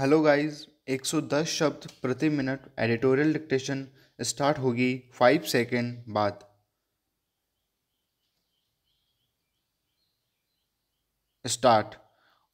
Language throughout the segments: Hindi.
हेलो गाइस 110 शब्द प्रति मिनट एडिटोरियल डिक्टेशन स्टार्ट होगी फाइव सेकेंड बाद। स्टार्ट।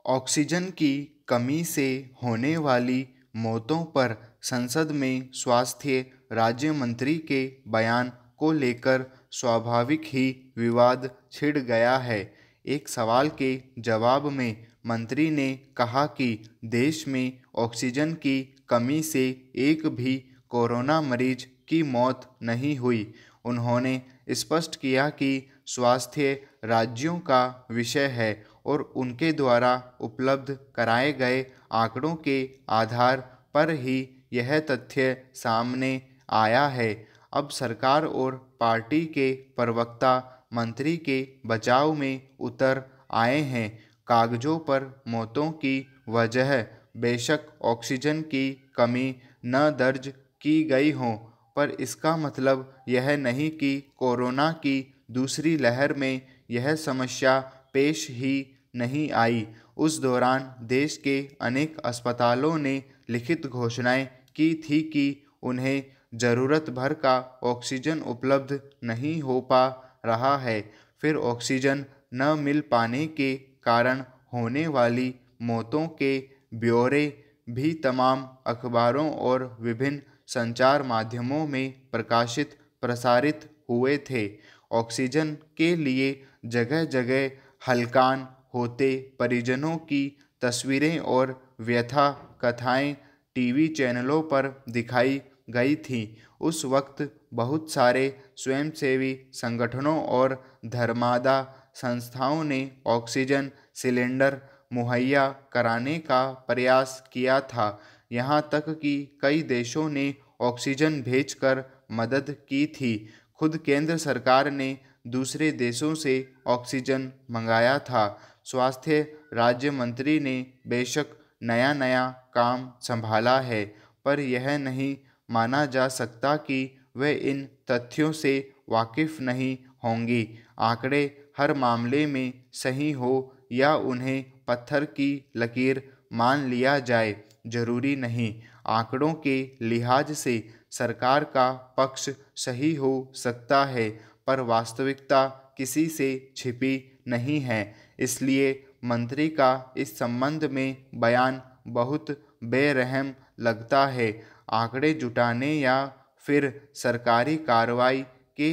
ऑक्सीजन की कमी से होने वाली मौतों पर संसद में स्वास्थ्य राज्य मंत्री के बयान को लेकर स्वाभाविक ही विवाद छिड़ गया है। एक सवाल के जवाब में मंत्री ने कहा कि देश में ऑक्सीजन की कमी से एक भी कोरोना मरीज़ की मौत नहीं हुई। उन्होंने स्पष्ट किया कि स्वास्थ्य राज्यों का विषय है और उनके द्वारा उपलब्ध कराए गए आंकड़ों के आधार पर ही यह तथ्य सामने आया है। अब सरकार और पार्टी के प्रवक्ता मंत्री के बचाव में उतर आए हैं। कागजों पर मौतों की वजह, बेशक ऑक्सीजन की कमी न दर्ज की गई हो, पर इसका मतलब यह नहीं कि कोरोना की दूसरी लहर में यह समस्या पेश ही नहीं आई। उस दौरान देश के अनेक अस्पतालों ने लिखित घोषणाएँ की थी कि उन्हें ज़रूरत भर का ऑक्सीजन उपलब्ध नहीं हो पा रहा है। फिर ऑक्सीजन न मिल पाने के कारण होने वाली मौतों के ब्यौरे भी तमाम अखबारों और विभिन्न संचार माध्यमों में प्रकाशित, प्रसारित हुए थे। ऑक्सीजन के लिए जगह जगह हलकान होते परिजनों की तस्वीरें और व्यथा कथाएँ टीवी चैनलों पर दिखाई गई थी। उस वक्त बहुत सारे स्वयंसेवी संगठनों और धर्मादा संस्थाओं ने ऑक्सीजन सिलेंडर मुहैया कराने का प्रयास किया था। यहाँ तक कि कई देशों ने ऑक्सीजन भेजकर मदद की थी। खुद केंद्र सरकार ने दूसरे देशों से ऑक्सीजन मंगाया था। स्वास्थ्य राज्य मंत्री ने बेशक नया नया काम संभाला है, पर यह नहीं माना जा सकता कि वे इन तथ्यों से वाकिफ़ नहीं होंगी। आंकड़े हर मामले में सही हो या उन्हें पत्थर की लकीर मान लिया जाए, ज़रूरी नहीं। आंकड़ों के लिहाज से सरकार का पक्ष सही हो सकता है, पर वास्तविकता किसी से छिपी नहीं है। इसलिए मंत्री का इस संबंध में बयान बहुत बेरहम लगता है। आंकड़े जुटाने या फिर सरकारी कार्रवाई के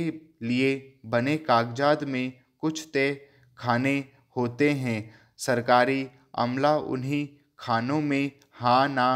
लिए बने कागजात में कुछ तय खाने होते हैं। सरकारी अमला उन्हीं खानों में हाँ ना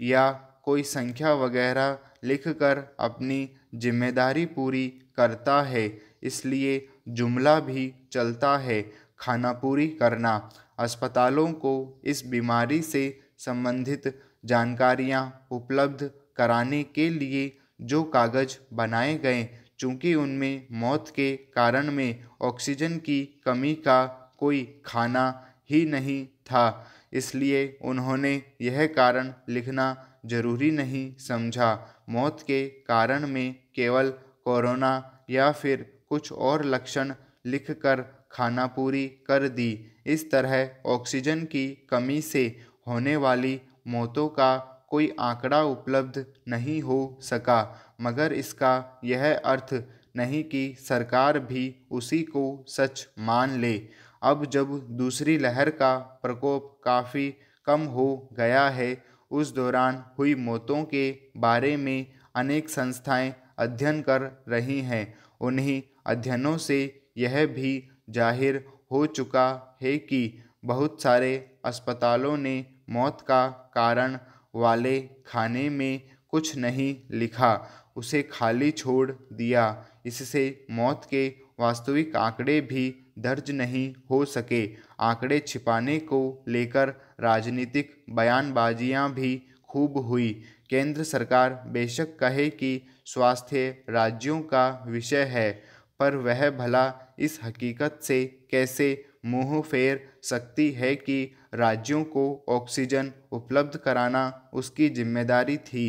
या कोई संख्या वगैरह लिखकर अपनी ज़िम्मेदारी पूरी करता है, इसलिए जुमला भी चलता है खाना पूरी करना। अस्पतालों को इस बीमारी से संबंधित जानकारियाँ उपलब्ध कराने के लिए जो कागज़ बनाए गए चूँकि उनमें मौत के कारण में ऑक्सीजन की कमी का कोई खाना ही नहीं था, इसलिए उन्होंने यह कारण लिखना ज़रूरी नहीं समझा। मौत के कारण में केवल कोरोना या फिर कुछ और लक्षण लिखकर खाना पूरी कर दी। इस तरह ऑक्सीजन की कमी से होने वाली मौतों का कोई आंकड़ा उपलब्ध नहीं हो सका, मगर इसका यह अर्थ नहीं कि सरकार भी उसी को सच मान ले। अब जब दूसरी लहर का प्रकोप काफ़ी कम हो गया है, उस दौरान हुई मौतों के बारे में अनेक संस्थाएँ अध्ययन कर रही हैं। उन्हीं अध्ययनों से यह भी ज़ाहिर हो चुका है कि बहुत सारे अस्पतालों ने मौत का कारण वाले खाने में कुछ नहीं लिखा। उसे खाली छोड़ दिया। इससे मौत के वास्तविक आंकड़े भी दर्ज नहीं हो सके। आंकड़े छिपाने को लेकर राजनीतिक बयानबाजियाँ भी खूब हुई। केंद्र सरकार बेशक कहे कि स्वास्थ्य राज्यों का विषय है, पर वह भला इस हकीकत से कैसे मुँह फेर सकती है कि राज्यों को ऑक्सीजन उपलब्ध कराना उसकी ज़िम्मेदारी थी।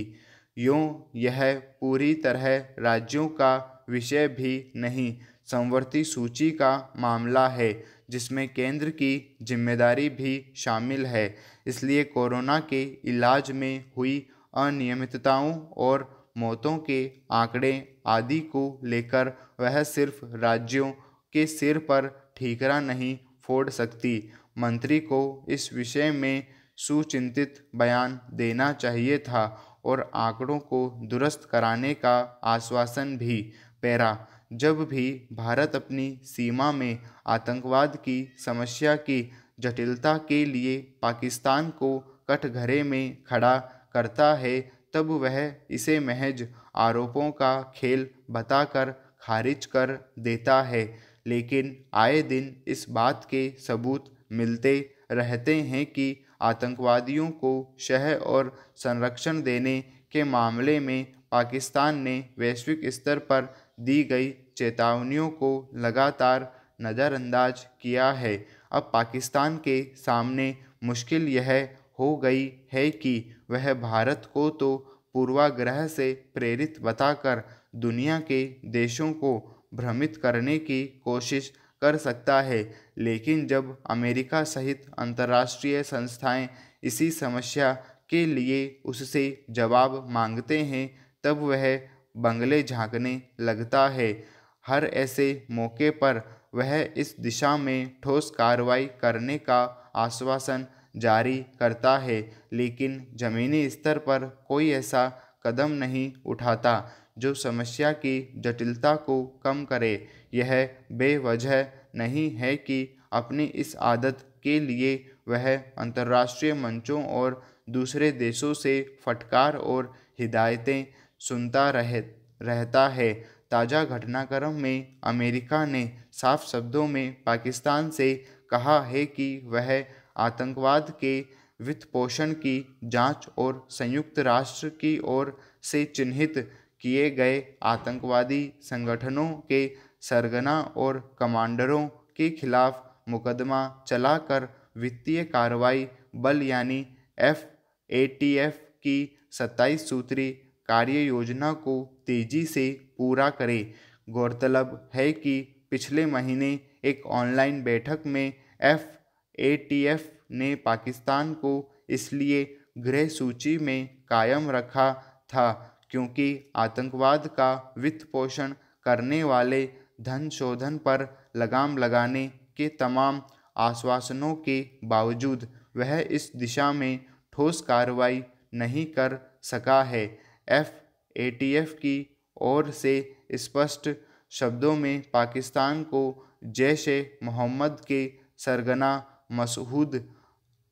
यूँ यह पूरी तरह राज्यों का विषय भी नहीं, संवर्ती सूची का मामला है, जिसमें केंद्र की ज़िम्मेदारी भी शामिल है। इसलिए कोरोना के इलाज में हुई अनियमितताओं और मौतों के आंकड़े आदि को लेकर वह सिर्फ़ राज्यों के सिर पर ठीकरा नहीं फोड़ सकती। मंत्री को इस विषय में सुचिंतित बयान देना चाहिए था और आंकड़ों को दुरुस्त कराने का आश्वासन भी पैरा। जब भी भारत अपनी सीमा में आतंकवाद की समस्या की जटिलता के लिए पाकिस्तान को कटघरे में खड़ा करता है, तब वह इसे महज आरोपों का खेल बताकर खारिज कर देता है। लेकिन आए दिन इस बात के सबूत मिलते रहते हैं कि आतंकवादियों को शह और संरक्षण देने के मामले में पाकिस्तान ने वैश्विक स्तर पर दी गई चेतावनियों को लगातार नज़रअंदाज किया है। अब पाकिस्तान के सामने मुश्किल यह हो गई है कि वह भारत को तो पूर्वाग्रह से प्रेरित बताकर दुनिया के देशों को भ्रमित करने की कोशिश कर सकता है। लेकिन जब अमेरिका सहित अंतर्राष्ट्रीय संस्थाएँ इसी समस्या के लिए उससे जवाब मांगते हैं, तब वह बंगले झांकने लगता है। हर ऐसे मौके पर वह इस दिशा में ठोस कार्रवाई करने का आश्वासन जारी करता है, लेकिन ज़मीनी स्तर पर कोई ऐसा कदम नहीं उठाता। जो समस्या की जटिलता को कम करे। यह बेवजह नहीं है कि अपनी इस आदत के लिए वह अंतर्राष्ट्रीय मंचों और दूसरे देशों से फटकार और हिदायतें सुनता रह, रहता है। ताज़ा घटनाक्रम में अमेरिका ने साफ़ शब्दों में पाकिस्तान से कहा है कि वह आतंकवाद के वित्त पोषण की जाँच और संयुक्त राष्ट्र की ओर से चिन्हित किए गए आतंकवादी संगठनों के सरगना और कमांडरों के खिलाफ मुकदमा चलाकर वित्तीय कार्रवाई बल यानी एफ़ ए टी एफ़ की सत्ताईस सूत्री कार्य योजना को तेज़ी से पूरा करे। गौरतलब है कि पिछले महीने एक ऑनलाइन बैठक में एफ़ ए टी एफ़ ने पाकिस्तान को इसलिए गृह सूची में कायम रखा था क्योंकि आतंकवाद का वित्त पोषण करने वाले धन शोधन पर लगाम लगाने के तमाम आश्वासनों के बावजूद वह इस दिशा में ठोस कार्रवाई नहीं कर सका है। एफ़ ए टी एफ़ की ओर से स्पष्ट शब्दों में पाकिस्तान को जैश ए मोहम्मद के सरगना मसूद,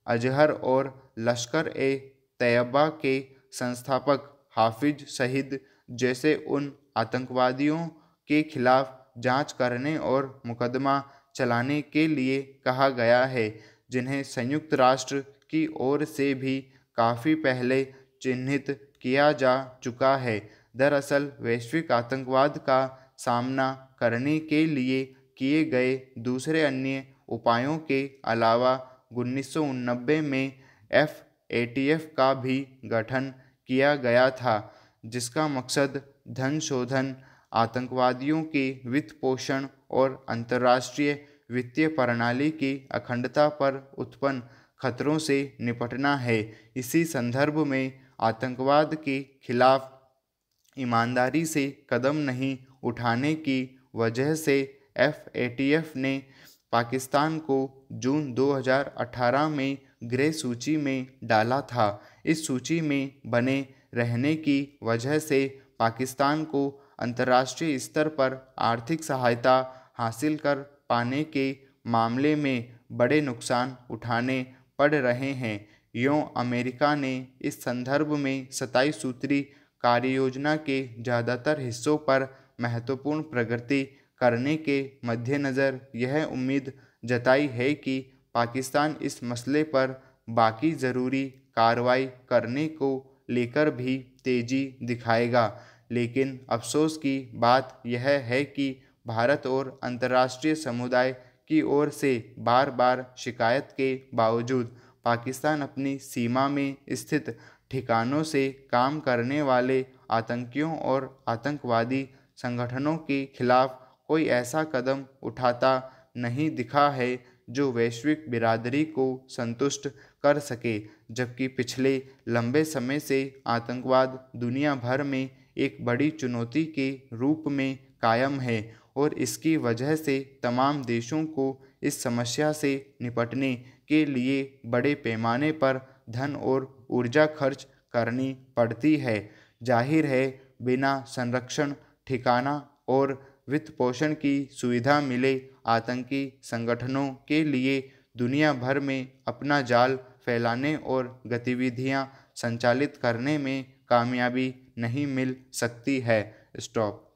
अजहर और लश्कर ए तैयबा के संस्थापक हाफिज शहीद जैसे उन आतंकवादियों के खिलाफ जाँच करने और मुकदमा चलाने के लिए कहा गया है, जिन्हें संयुक्त राष्ट्र की ओर से भी काफ़ी पहले चिन्हित किया जा चुका है। दरअसल, वैश्विक आतंकवाद का सामना करने के लिए किए गए दूसरे अन्य उपायों के अलावा उन्नीस में एफ़ ए का भी गठन किया गया था, जिसका मकसद धन शोधन, आतंकवादियों के वित्त पोषण और अंतर्राष्ट्रीय वित्तीय प्रणाली की अखंडता पर उत्पन्न खतरों से निपटना है। इसी संदर्भ में आतंकवाद के खिलाफ ईमानदारी से कदम नहीं उठाने की वजह से एफएटीएफ ने पाकिस्तान को जून 2018 में ग्रे सूची में डाला था। इस सूची में बने रहने की वजह से पाकिस्तान को अंतर्राष्ट्रीय स्तर पर आर्थिक सहायता हासिल कर पाने के मामले में बड़े नुकसान उठाने पड़ रहे हैं। यों अमेरिका ने इस संदर्भ में सताईस सूत्री कार्य योजना के ज़्यादातर हिस्सों पर महत्वपूर्ण प्रगति करने के मद्देनज़र यह उम्मीद जताई है कि पाकिस्तान इस मसले पर बाकी ज़रूरी कार्रवाई करने को लेकर भी तेज़ी दिखाएगा। लेकिन अफसोस की बात यह है कि भारत और अंतर्राष्ट्रीय समुदाय की ओर से बार बार शिकायत के बावजूद पाकिस्तान अपनी सीमा में स्थित ठिकानों से काम करने वाले आतंकियों और आतंकवादी संगठनों के खिलाफ कोई ऐसा कदम उठाता नहीं दिखा है जो वैश्विक बिरादरी को संतुष्ट कर सके, जबकि पिछले लंबे समय से आतंकवाद दुनिया भर में एक बड़ी चुनौती के रूप में कायम है और इसकी वजह से तमाम देशों को इस समस्या से निपटने के लिए बड़े पैमाने पर धन और ऊर्जा खर्च करनी पड़ती है। ज़ाहिर है, बिना संरक्षण, ठिकाना और वित्त पोषण की सुविधा मिले आतंकी संगठनों के लिए दुनिया भर में अपना जाल फैलाने और गतिविधियाँ संचालित करने में कामयाबी नहीं मिल सकती है। स्टॉप।